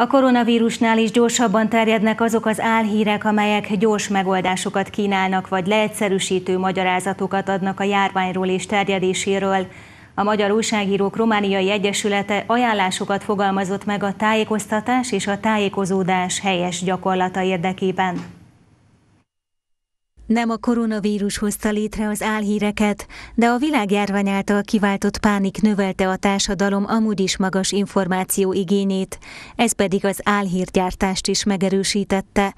A koronavírusnál is gyorsabban terjednek azok az álhírek, amelyek gyors megoldásokat kínálnak, vagy leegyszerűsítő magyarázatokat adnak a járványról és terjedéséről. A Magyar Újságírók Romániai Egyesülete ajánlásokat fogalmazott meg a tájékoztatás és a tájékozódás helyes gyakorlata érdekében. Nem a koronavírus hozta létre az álhíreket, de a világjárvány által kiváltott pánik növelte a társadalom amúgy is magas információ igényét, ez pedig az álhírgyártást is megerősítette.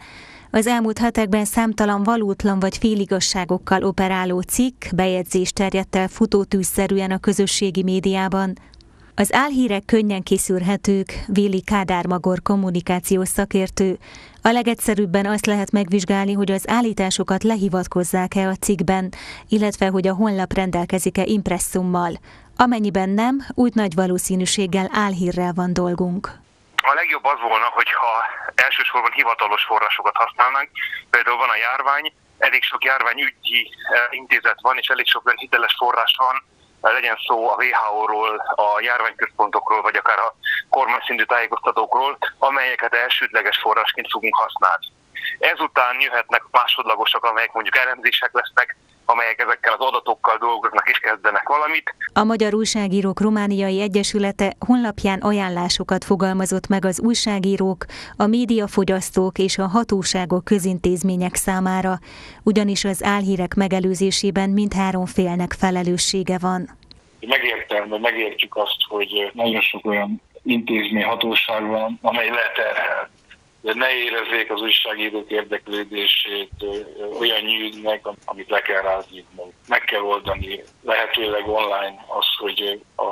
Az elmúlt hetekben számtalan valótlan vagy féligasságokkal operáló cikk, bejegyzés terjedt el futótűzszerűen a közösségi médiában. Az álhírek könnyen kiszűrhetők, Véli Kádár Magor kommunikációs szakértő. A legegyszerűbben azt lehet megvizsgálni, hogy az állításokat lehivatkozzák-e a cikkben, illetve hogy a honlap rendelkezik-e impresszummal. Amennyiben nem, úgy nagy valószínűséggel álhírrel van dolgunk. A legjobb az volna, hogyha elsősorban hivatalos forrásokat használnánk. Például van a járvány, elég sok járványügyi eh, intézet van, és elég sok hiteles forrás van, legyen szó a WHO-ról, a járványközpontokról, vagy akár a kormányszintű tájékoztatókról, amelyeket elsődleges forrásként fogunk használni. Ezután jöhetnek másodlagosak, amelyek mondjuk elemzések lesznek, amelyek ezekkel az adatokkal dolgoznak és kezdenek valamit. A Magyar Újságírók Romániai Egyesülete honlapján ajánlásokat fogalmazott meg az újságírók, a médiafogyasztók és a hatóságok közintézmények számára, ugyanis az álhírek megelőzésében mindhárom félnek felelőssége van. Megértem, de megértjük azt, hogy nagyon sok olyan intézmény, hatóság van, amely leterhel de ne érezzék az újságírók érdeklődését olyan nyűgnek, amit le kell rázni, meg kell oldani lehetőleg online az, hogy a,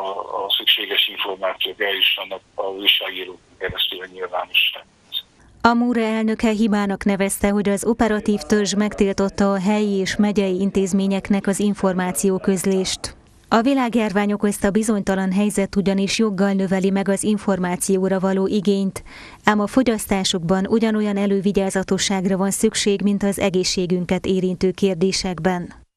a szükséges információk eljussanak az újságírók keresztül a nyilvánosság. A Múra elnöke hibának nevezte, hogy az operatív törzs megtiltotta a helyi és megyei intézményeknek az információ közlést. A világjárvány okozta bizonytalan helyzet ugyanis joggal növeli meg az információra való igényt, ám a fogyasztásokban ugyanolyan elővigyázatosságra van szükség, mint az egészségünket érintő kérdésekben.